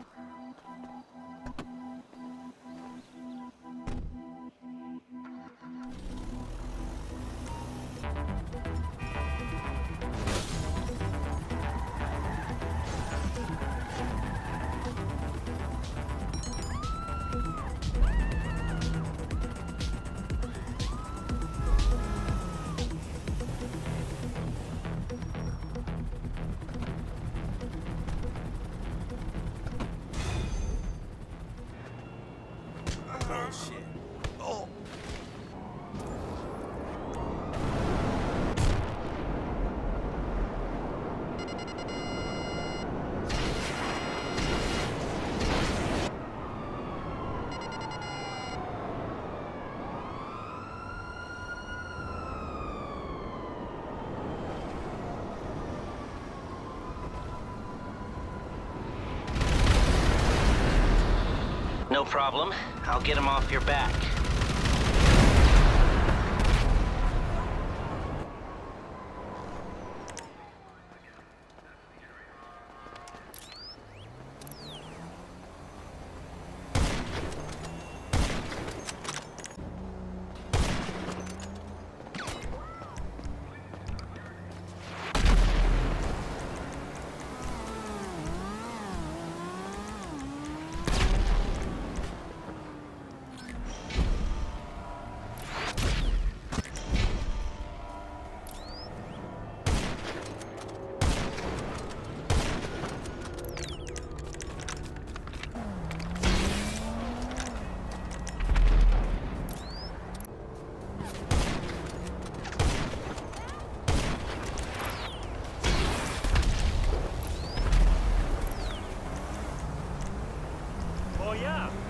Oh, No problem. I'll get him off your back. Oh, yeah.